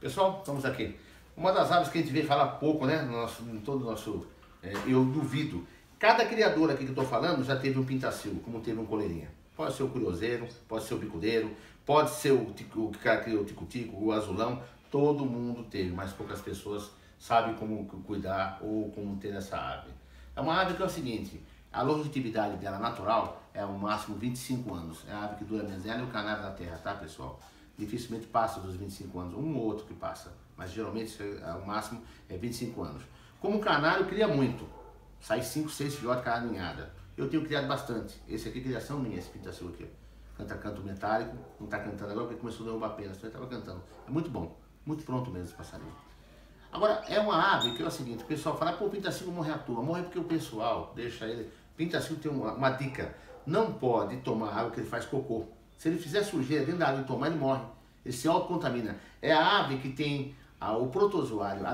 Pessoal, estamos aqui. Uma das aves que a gente vê falar pouco, né? No nosso, em todo o nosso. É, eu duvido. Cada criador aqui que eu estou falando já teve um pintacilgo, como teve um coleirinha. Pode ser o curioseiro, pode ser o bicudeiro, pode ser o, tico, o cara criou o tico-tico, o azulão. Todo mundo teve, mas poucas pessoas sabem como cuidar ou como ter essa ave. É uma ave que é o seguinte, a longevidade dela natural é o máximo 25 anos. É a ave que dura menos. Ela é o canário da terra, tá pessoal? Dificilmente passa dos 25 anos, um ou outro que passa, mas geralmente é, o máximo é 25 anos. Como canário cria muito, sai 5, 6 filhotes cada ninhada. Eu tenho criado bastante. Esse aqui é criação minha, esse pintacil aqui. Canta canto metálico, não está cantando agora porque começou a derrubar apenas, ele estava cantando. É muito bom, muito pronto mesmo esse passarinho. Agora, é uma ave que é o seguinte, o pessoal fala, pô, o pintacil morre à toa. Morre porque o pessoal deixa ele... Pintacil tem uma, uma dica, não pode tomar água que ele faz cocô. Se ele fizer sujeira dentro da água e tomar, ele morre. Ele se autocontamina. É a ave que tem a, o protozoário, a,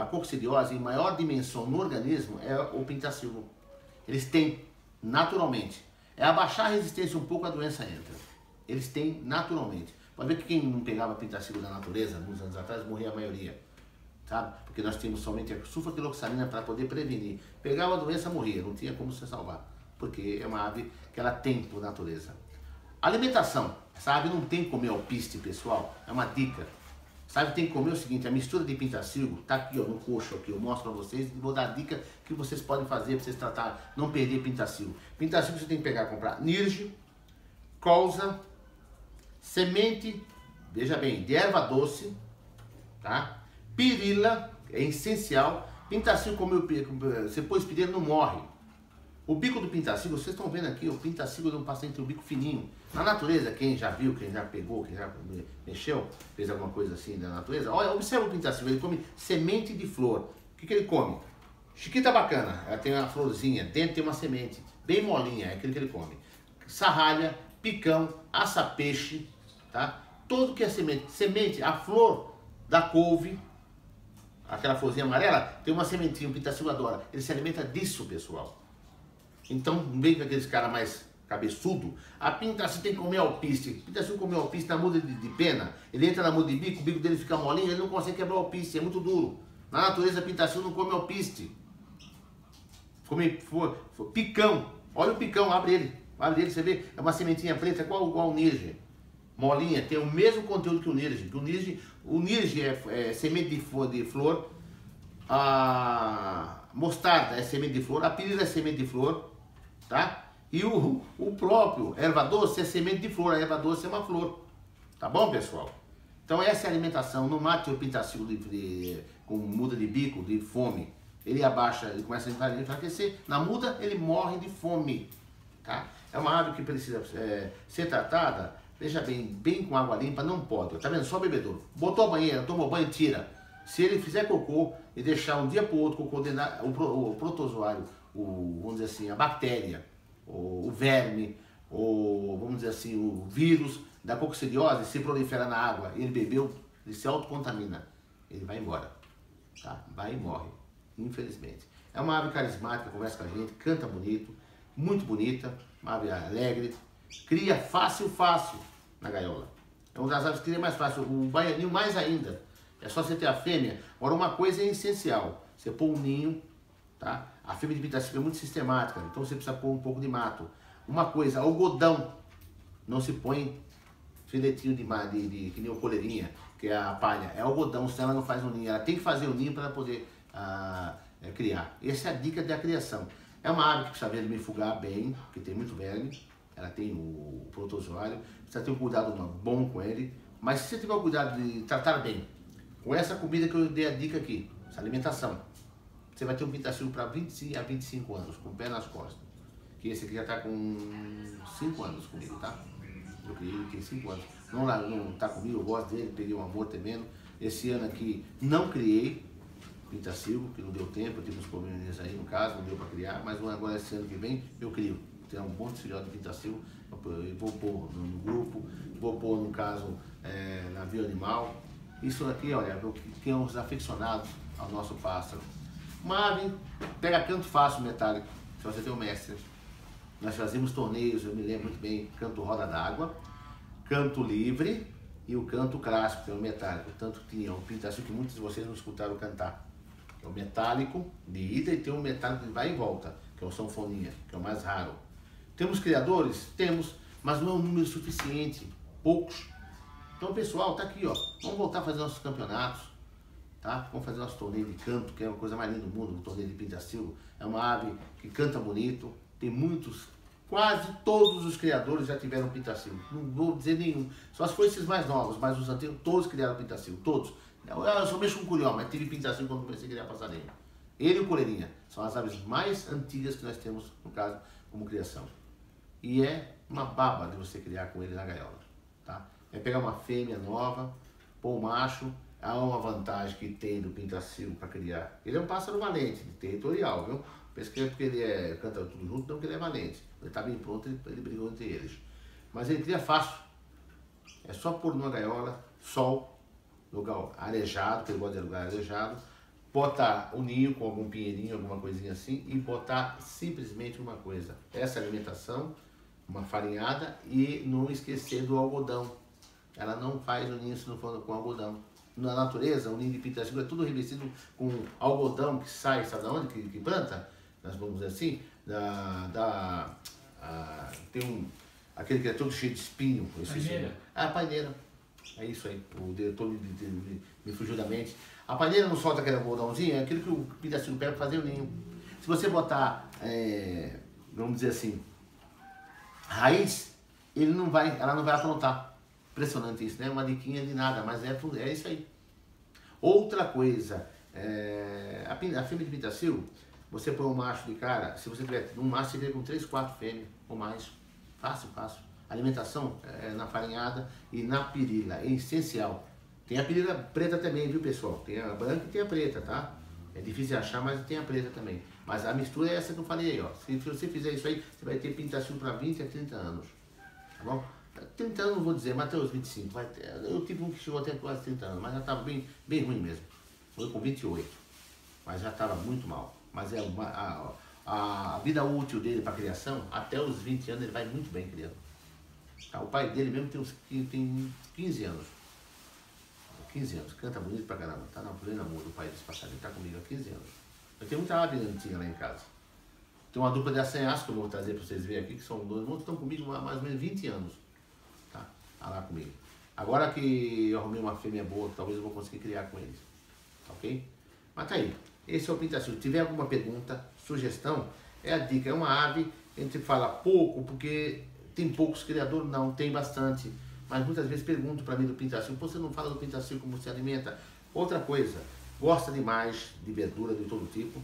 a coccidiose em maior dimensão no organismo é o pintacilo. Eles têm naturalmente. É abaixar a resistência um pouco, a doença entra. Eles têm naturalmente. Pode ver que quem não pegava pintacilo da natureza, alguns anos atrás, morria a maioria. Sabe? Porque nós temos somente a sulfaquiloxamina para poder prevenir. Pegava a doença, morria. Não tinha como se salvar. Porque é uma ave que ela tem por natureza. Alimentação. Sabe, não tem que comer alpiste, pessoal. É uma dica. Sabe, tem que comer o seguinte, a mistura de pintacilgo tá aqui ó, no coxo aqui, eu mostro pra vocês e vou dar dica que vocês podem fazer para vocês tratar, não perder pintacilgo. Pintacilgo você tem que pegar comprar nirge, colza, semente, veja bem, de erva doce, tá? Pirila, é essencial. Pintacilgo, como eu, você pôs pirila, não morre. O bico do pintacilgo, vocês estão vendo aqui, o pintacilgo não passa entre o bico fininho. Na natureza, quem já viu, quem já pegou, quem já mexeu, fez alguma coisa assim na natureza, olha, observa o pintacilgo, ele come semente de flor. O que, que ele come? Chiquita bacana, ela tem uma florzinha, dentro tem uma semente, bem molinha, é aquilo que ele come. Sarralha, picão, aça-peixe, tá? Tudo que é semente, semente, a flor da couve, aquela florzinha amarela, tem uma sementinha, o pintacilgo adora. Ele se alimenta disso, pessoal. Então, bem com aqueles caras mais cabeçudo, a pintação tem que comer alpiste. Pintação comer alpiste na muda de, de, pena, ele entra na muda de bico, o bico dele fica molinho, ele não consegue quebrar o alpiste, é muito duro. Na natureza, a pintação não come alpiste. Come for, for, picão. Olha o picão, abre ele. Abre ele, você vê, é uma sementinha preta, igual, igual o nirge. Molinha, tem o mesmo conteúdo que o nirge. O nirge, o nirge é, é semente de flor, de flor, a mostarda é semente de flor, a pirila é semente de flor, tá? E o, o próprio erva doce é semente de flor, a erva doce é uma flor. Tá bom, pessoal? Então essa é a alimentação. Não mate o pintacil de, de, com muda de bico, de fome. Ele abaixa, ele começa a enfraquecer. Na muda, ele morre de fome. Tá? É uma ave que precisa é, ser tratada, veja bem, bem com água limpa, não pode. Tá vendo? Só bebedouro. Botou a banheira, tomou banho, tira. Se ele fizer cocô e deixar um dia para o outro cocô o, o protozoário o, vamos dizer assim, a bactéria, o, o verme, ou vamos dizer assim, o vírus da coccidiose se prolifera na água, ele bebeu, ele se autocontamina, ele vai embora, tá? Vai e morre, infelizmente. É uma ave carismática, conversa com a gente, canta bonito, muito bonita, uma ave alegre, cria fácil, fácil na gaiola. É uma das aves que cria mais fácil, o baianinho mais ainda. É só você ter a fêmea. Agora, uma coisa é essencial, você pôr um ninho, tá? A fibra de pitacica é muito sistemática, então você precisa pôr um pouco de mato. Uma coisa, algodão. Não se põe filetinho de, de, de que nem o coleirinha, que é a palha. É algodão, senão ela não faz um ninho. Ela tem que fazer o um ninho para poder ah, é, criar. Essa é a dica da criação. É uma ave que precisa vermifugar bem, porque tem muito verme. Ela tem o protozoário. Precisa ter um cuidado bom com ele. Mas se você tiver o cuidado de tratar bem, com essa comida que eu dei a dica aqui, essa alimentação, você vai ter um pintacilho para 20 a 25 anos, com o pé nas costas. Que esse aqui já está com 5 anos comigo, tá? Eu criei ele tem 5 anos. Não, não tá comigo, eu gosto dele, peguei um amor tremendo. Esse ano aqui não criei pintacilgo, que não deu tempo, eu tive uns problemas aí no caso, não deu para criar, mas agora esse ano que vem eu crio. Tem um monte de filhote de pintacilgo, eu vou pôr no grupo, vou pôr no caso é, navio animal. Isso aqui, olha, quem é os aficionados ao nosso pássaro, Marvin, pega canto fácil metálico, se você tem um mestre. Nós fazemos torneios, eu me lembro muito bem, canto roda d'água, canto livre, e o canto clássico, que é o metálico. Tanto que tinha um pintaço que muitos de vocês não escutaram cantar. É o metálico de ida e tem um metálico que vai e volta, que é o sanfonia, que é o mais raro. Temos criadores? Temos, mas não é um número suficiente, poucos. Então, pessoal, tá aqui, ó. Vamos voltar a fazer nossos campeonatos, tá? Vamos fazer nosso torneio de canto, que é uma coisa mais linda do mundo, o torneio de Pintacil. É uma ave que canta bonito, tem muitos Quase todos os criadores já tiveram pintacil. Não vou dizer nenhum. Só se for esses mais novos, mas os antigos, todos criaram pintacil. Todos. Eu só mexo com curió, mas tive pintacil quando comecei a criar passarinho. Ele e o coleirinha são as aves mais antigas que nós temos, no caso, como criação. E é uma baba de você criar com ele na gaiola. Tá? É pegar uma fêmea nova, pôr o macho, há uma vantagem que tem do pintacil para criar. Ele é um pássaro valente, territorial, viu? Que é porque ele é, canta tudo junto, não porque ele é valente. Ele está bem pronto, ele, ele brigou entre eles. Mas ele cria fácil. É só pôr numa gaiola, sol, lugar arejado, que ele gosta de lugar arejado, botar o ninho com algum pinheirinho, alguma coisinha assim, e botar simplesmente uma coisa. Essa alimentação, uma farinhada, e não esquecer do algodão. Ela não faz o ninho se não for com algodão. Na natureza, o ninho de pitaciba é tudo revestido com algodão que sai, sabe de onde que, que planta? nós vamos dizer assim, da, da a, tem um, aquele que é todo cheio de espinho. Paineira. Ah, a paineira. É isso aí, o diretor me, me, me fugiu da mente. A paineira não solta aquele algodãozinho, é aquilo que o pedacinho pega para fazer o ninho. Se você botar, é, vamos dizer assim, raiz, ele não vai, ela não vai aprontar. Impressionante isso, né? Uma diquinha de nada, mas é, é isso aí. Outra coisa, é, a, a fêmea de pitacil, você põe um macho de cara, se você tiver um macho, você vê com 3, 4 fêmeas ou mais. Fácil, fácil. Alimentação é, na farinhada e na pirila, é essencial. Tem a pirila preta também, viu pessoal? Tem a branca e tem a preta, tá? É difícil de achar, mas tem a preta também. Mas a mistura é essa que eu falei aí, ó. Se você fizer isso aí, você vai ter pintação para 20 a 30 anos. Tá bom? 30 anos não vou dizer, mas até os 25. Vai ter, eu tive um que chegou até quase 30 anos, mas já estava bem, bem ruim mesmo. Foi com 28. Mas já estava muito mal mas é uma, a, a vida útil dele para criação, até os 20 anos ele vai muito bem criando. Tá? O pai dele mesmo tem, uns, tem 15 anos. 15 anos, canta bonito pra caramba, tá na plena amor do pai desse passarinho, tá comigo há 15 anos. Eu tenho muita ave antiga lá em casa. Tem uma dupla de assanhaço que eu vou trazer para vocês verem aqui, que são dois estão comigo há mais ou menos 20 anos. Agora que eu arrumei uma fêmea boa, talvez eu vou conseguir criar com eles. Tá ok? Mas tá aí. Esse é o pintaçu. Se tiver alguma pergunta, sugestão, é a dica. É uma ave, a gente fala pouco porque tem poucos criadores, não, tem bastante. Mas muitas vezes pergunto para mim do pintaçu, você não fala do pintaçu como se alimenta? Outra coisa, gosta demais de verdura de todo tipo.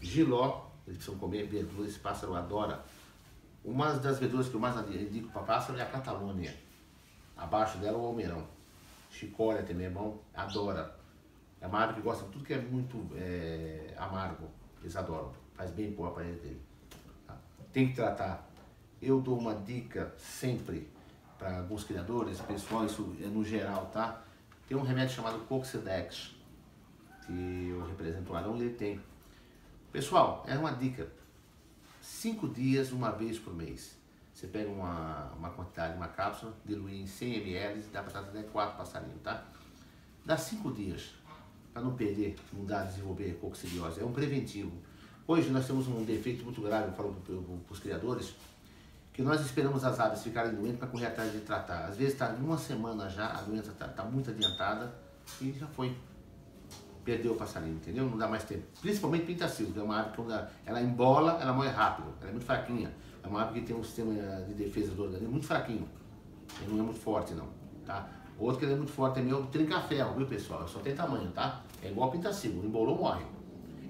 Giló, eles precisam comer verdura, esse pássaro adora. Uma das verduras que eu mais indico para pássaro é a Catalônia. Abaixo dela o almeirão. Chicória também é bom, adora. É uma ave que gosta de tudo que é muito é, amargo. Eles adoram. Faz bem para o aparelho dele. Tá? Tem que tratar. Eu dou uma dica sempre para alguns criadores, pessoal, isso é no geral, tá? Tem um remédio chamado Coxidex, que eu represento o Arão e ele tem. Pessoal, é uma dica. Cinco dias, uma vez por mês. Você pega uma, uma quantidade, uma cápsula, dilui em 100 ml e dá para tratar até quatro passarinhos, tá? Dá cinco dias para não perder, mudar, desenvolver coccidiose. É um preventivo. Hoje nós temos um defeito muito grave, eu falo para os criadores, que nós esperamos as aves ficarem doentes para correr atrás de tratar. Às vezes está uma semana já, a doença está tá muito adiantada e já foi. Perdeu o passarinho, entendeu? Não dá mais tempo. Principalmente pintacil, que é uma ave que ela embola, ela morre rápido, ela é muito fraquinha. É uma ave que tem um sistema de defesa do organismo muito fraquinho. Ele não é muito forte não, tá? Outro que ele é muito forte é meu trinca-ferro, viu pessoal? Só tem tamanho, tá? É igual pintacilgo, embolou, morre.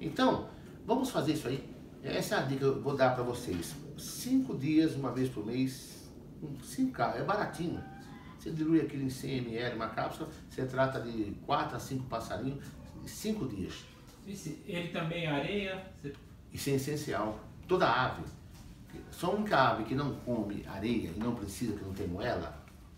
Então, vamos fazer isso aí. Essa é a dica que eu vou dar para vocês. Cinco dias, uma vez por mês, cinco, é baratinho. Você dilui aquilo em 100 ml, uma cápsula, você trata de 4 a 5 passarinhos, cinco dias. Ele também é areia? Isso é essencial. Toda ave, só a única ave que não come areia e não precisa, que não tem moela,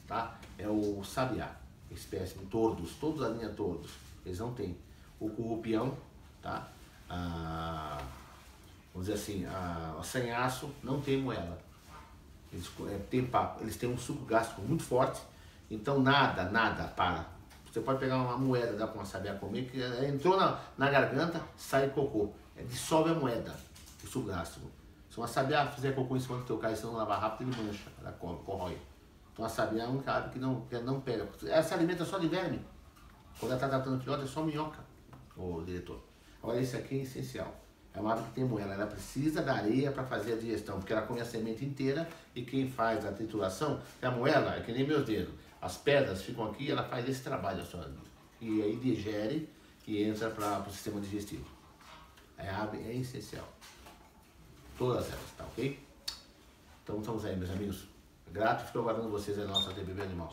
tá? é o sabiá, espécie de tordos, todos a linha tordos, eles não têm. O currupião, tá? Ah, vamos dizer assim, a, a sanhaço não tem moela. Eles, é, tem papo, eles têm um suco gástrico muito forte Então nada, nada para. Você pode pegar uma moeda, dá para uma sabiá comer, que entrou na, na garganta, sai cocô. É, dissolve a moeda, o suco gástrico. Se uma sabiá fizer cocô em cima do teu carro e não lavar rápido, ele mancha, ela corrói. Então a sabiá é um ave que não, que não pega. Ela se alimenta só de verme. Quando ela está tratando filhote, é só minhoca, o diretor. Agora esse aqui é essencial. É uma ave que tem moela, ela precisa da areia para fazer a digestão, porque ela come a semente inteira e quem faz a trituração, a moela é que nem meus dedos. As pedras ficam aqui e ela faz esse trabalho só. E aí digere e entra para o sistema digestivo. Ave é essencial. Todas elas, tá ok? Então estamos aí, meus amigos. Grato, estou aguardando vocês na nossa TBB Animal.